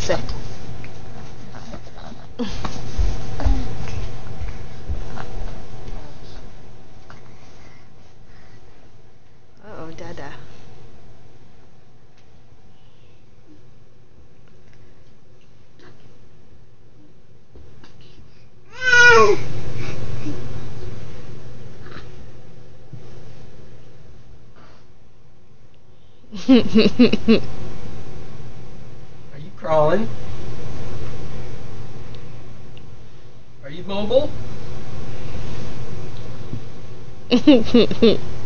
say? Uh-oh, Dada. You crawling? Are you mobile?